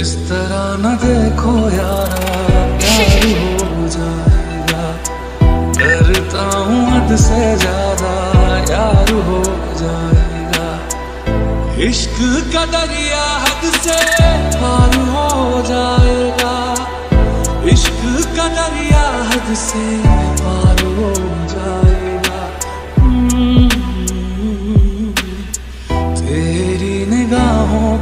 इस तरह न देखो यारा, प्यार हो जाएगा। डरता हूँ हद से ज़्यादा, यार हो जाएगा। इश्क का दरिया हद से पार हो जाएगा। इश्क का दरिया हद से पार